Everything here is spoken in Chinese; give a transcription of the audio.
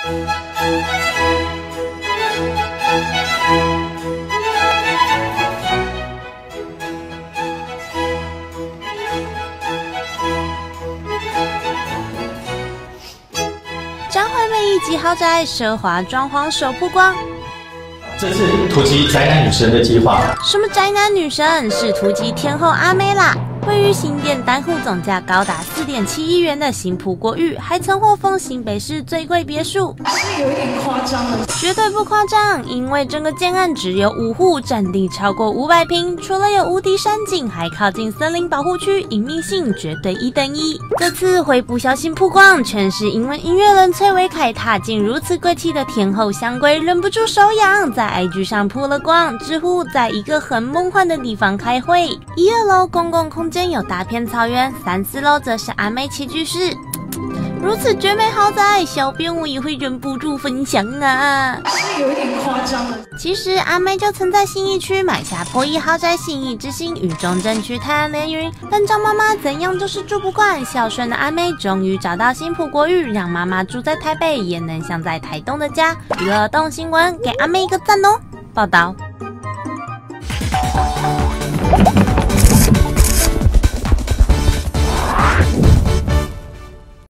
张惠妹一级豪宅奢华装潢首曝光。这是突击宅男女神的计划。什么宅男女神？是突击天后阿妹啦！位于新店单户总价高达四点七亿元的新浦国寓，还曾获封新北市最贵别墅，是有一点夸张了。绝对不夸张，因为整个建案只有五户，占地超过五百平，除了有无敌山景，还靠近森林保护区，隐秘性绝对一等一。这次会不小心曝光，全是因为音乐人崔维凯踏进如此贵气的天后香闺，忍不住手痒，在 IG 上曝了光，直呼在一个很梦幻的地方开会，一二楼公共空间有大片草原，三四楼则是阿妹起居室。如此绝美豪宅，小编我也会忍不住分享啊！是有一点夸张了。其实阿妹就曾在信义区买下破亿豪宅信义之星与中正区泰安连云，但张妈妈怎样就是住不惯。孝顺的阿妹终于找到新浦国寓，让妈妈住在台北也能像在台东的家。娱乐动新闻给阿妹一个赞哦！报道。